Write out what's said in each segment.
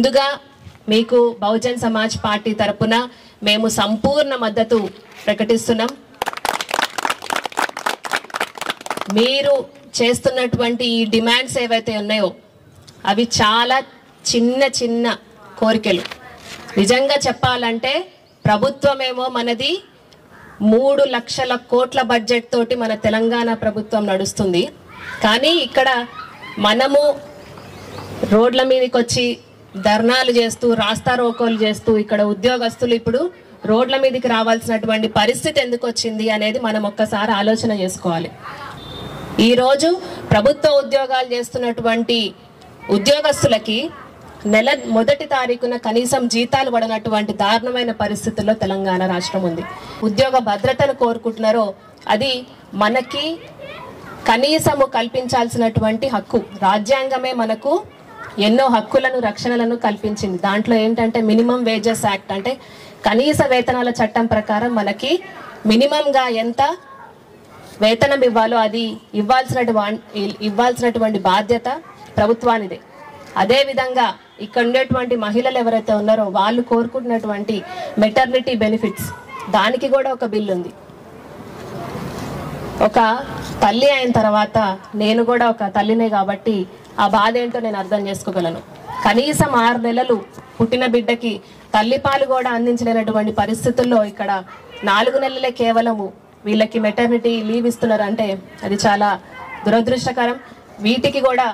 ముందుగా మీకు బహుజన్ సమాజ్ పార్టీ తరపున మేము సంపూర్ణ మద్దతు ప్రకటిస్తున్నాం. మీరు చేస్తున్నటువంటి ఈ డిమాండ్స్ ఏవైతే ఉన్నాయో అవి చాలా చిన్న చిన్న కోరికలు. నిజంగా చెప్పాలంటే ప్రభుత్వమేమో మనది మూడు లక్షల కోట్ల బడ్జెట్ తోటి మన తెలంగాణ ప్రభుత్వం నడుస్తుంది. కానీ ఇక్కడ మనము రోడ్ల మీదకి వచ్చి ధర్నాలు చేస్తూ రాస్తా రోకోలు చేస్తూ ఇక్కడ ఉద్యోగస్తులు ఇప్పుడు రోడ్ల మీదకి రావాల్సినటువంటి పరిస్థితి ఎందుకు వచ్చింది అనేది మనం ఒక్కసారి ఆలోచన చేసుకోవాలి. ఈరోజు ప్రభుత్వ ఉద్యోగాలు చేస్తున్నటువంటి ఉద్యోగస్తులకి నెల మొదటి తారీఖున కనీసం జీతాలు పడనటువంటి దారుణమైన పరిస్థితుల్లో తెలంగాణ రాష్ట్రం ఉంది. ఉద్యోగ భద్రతను కోరుకుంటున్నారో అది మనకి కనీసము కల్పించాల్సినటువంటి హక్కు. రాజ్యాంగమే మనకు ఎన్నో హక్కులను రక్షణలను కల్పించింది. దాంట్లో ఏంటంటే మినిమం వేజెస్ యాక్ట్ అంటే కనీస వేతనాల చట్టం ప్రకారం మనకి మినిమంగా ఎంత వేతనం ఇవ్వాలో అది ఇవ్వాల్సినటువంటి ఇవ్వాల్సినటువంటి బాధ్యత ప్రభుత్వానిదే. అదేవిధంగా ఇక్కడ ఉండేటువంటి మహిళలు ఎవరైతే ఉన్నారో వాళ్ళు కోరుకుంటున్నటువంటి మెటర్నిటీ బెనిఫిట్స్ దానికి కూడా ఒక బిల్ ఉంది. ఒక తల్లి అయిన తర్వాత నేను కూడా ఒక తల్లినే కాబట్టి ఆ బాధ ఏంటో నేను అర్థం చేసుకోగలను. కనీసం ఆరు నెలలు పుట్టిన బిడ్డకి తల్లిపాలు కూడా అందించలేనటువంటి పరిస్థితుల్లో ఇక్కడ నాలుగు నెలలే కేవలము వీళ్ళకి మెటర్నిటీ లీవ్ ఇస్తున్నారంటే అది చాలా దురదృష్టకరం. వీటికి కూడా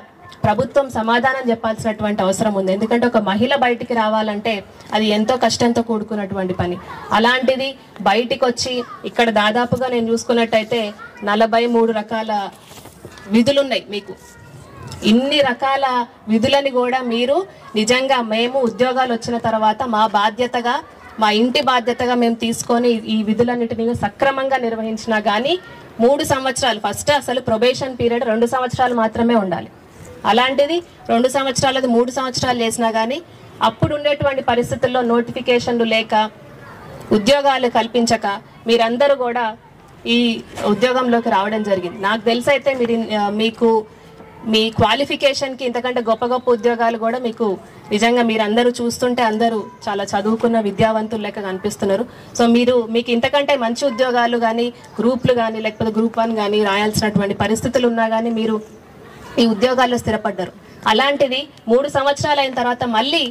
ప్రభుత్వం సమాధానం చెప్పాల్సినటువంటి అవసరం ఉంది. ఎందుకంటే ఒక మహిళ బయటికి రావాలంటే అది ఎంతో కష్టంతో కూడుకున్నటువంటి పని. అలాంటిది బయటికి వచ్చి ఇక్కడ దాదాపుగా నేను చూసుకున్నట్టయితే నలభై మూడు రకాల విధులున్నాయి మీకు. ఇన్ని రకాల విధులని కూడా మీరు నిజంగా మేము ఉద్యోగాలు వచ్చిన తర్వాత మా బాధ్యతగా మా ఇంటి బాధ్యతగా మేము తీసుకొని ఈ విధులన్నిటిని సక్రమంగా నిర్వహించినా కానీ మూడు సంవత్సరాలు ఫస్ట్ అసలు ప్రొబేషన్ పీరియడ్ రెండు సంవత్సరాలు మాత్రమే ఉండాలి. అలాంటిది రెండు సంవత్సరాలది మూడు సంవత్సరాలు చేసినా కానీ అప్పుడు ఉండేటువంటి పరిస్థితుల్లో నోటిఫికేషన్లు లేక ఉద్యోగాలు కల్పించక మీరందరూ కూడా ఈ ఉద్యోగంలోకి రావడం జరిగింది. నాకు తెలిసైతే మీరు మీకు మీ క్వాలిఫికేషన్కి ఇంతకంటే గొప్ప గొప్ప ఉద్యోగాలు కూడా మీకు నిజంగా మీరు అందరూ చూస్తుంటే అందరూ చాలా చదువుకున్న విద్యావంతులు లెక్క కనిపిస్తున్నారు. సో మీరు మీకు ఇంతకంటే మంచి ఉద్యోగాలు కానీ గ్రూప్లు కానీ లేకపోతే గ్రూప్ వన్ కానీ రాయాల్సినటువంటి పరిస్థితులు ఉన్నా కానీ మీరు ఈ ఉద్యోగాల్లో స్థిరపడ్డారు. అలాంటిది మూడు సంవత్సరాలు అయిన తర్వాత మళ్ళీ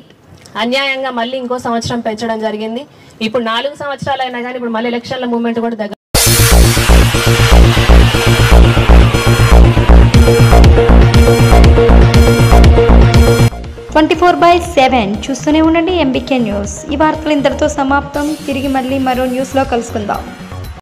అన్యాయంగా మళ్ళీ ఇంకో సంవత్సరం పెంచడం జరిగింది. ఇప్పుడు నాలుగు సంవత్సరాలు అయినా కానీ ఇప్పుడు మళ్ళీ ఎలక్షన్ల మూమెంట్ కూడా దగ్గర ట్వంటీ ఫోర్ బై సెవెన్ చూస్తూనే ఉండండి ఎంబీకే న్యూస్. ఈ వార్తలు ఇంతటితో సమాప్తం. తిరిగి మళ్ళీ మరో న్యూస్లో కలుసుకుందాం.